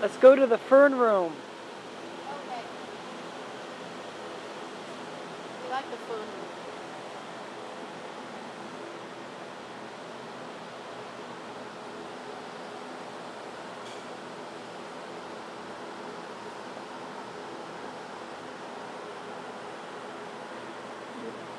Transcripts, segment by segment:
Let's go to the fern room. Okay. We like the fern room. Oh.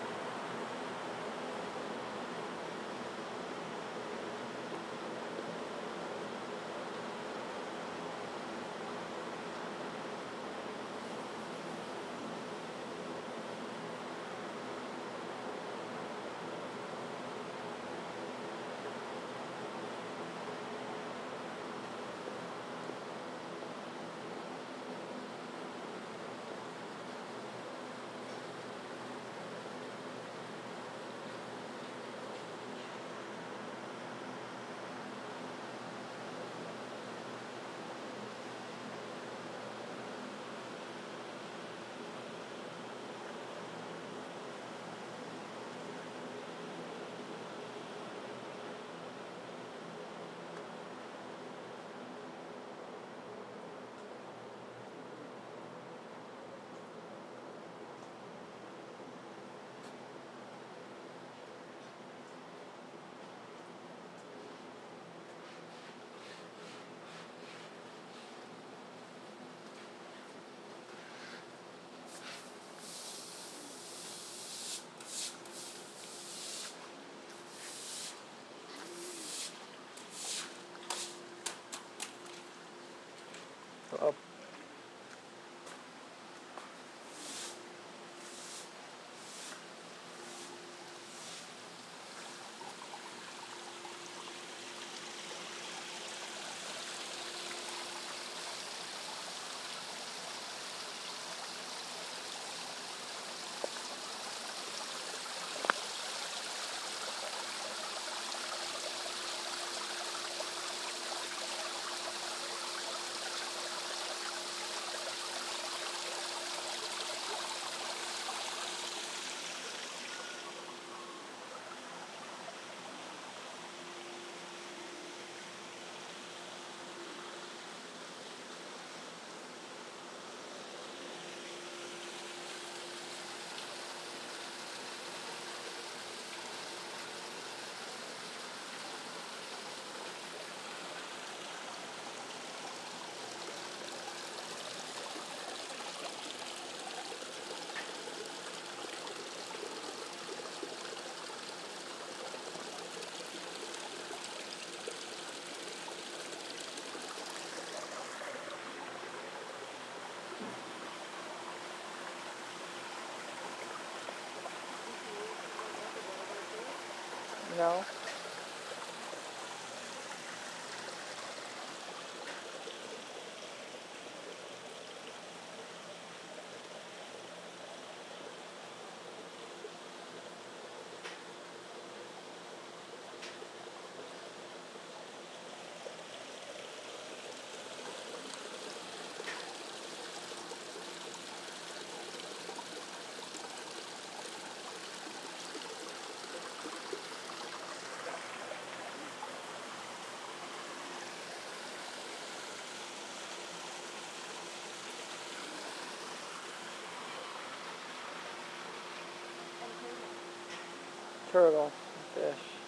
No. Turtle, fish.